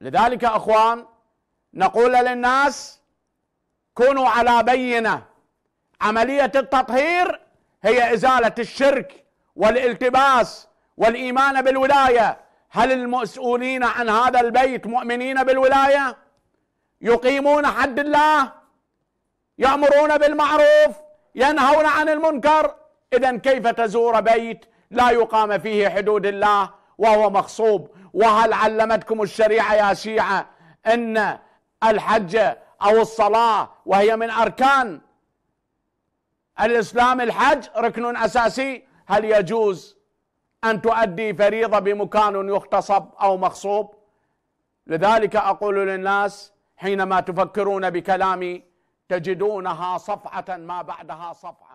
لذلك أخوان نقول للناس كونوا على بينة. عملية التطهير هي إزالة الشرك والالتباس والإيمان بالولاية. هل المسؤولين عن هذا البيت مؤمنين بالولاية؟ يقيمون حد الله؟ يأمرون بالمعروف؟ ينهون عن المنكر؟ اذا كيف تزور بيت لا يقام فيه حدود الله؟ وهو مغصوب. وهل علمتكم الشريعة يا شيعة إن الحج أو الصلاة وهي من أركان الإسلام؟ الحج ركن أساسي. هل يجوز أن تؤدي فريضة بمكان يغتصب أو مغصوب؟ لذلك أقول للناس حينما تفكرون بكلامي تجدونها صفعة ما بعدها صفعة.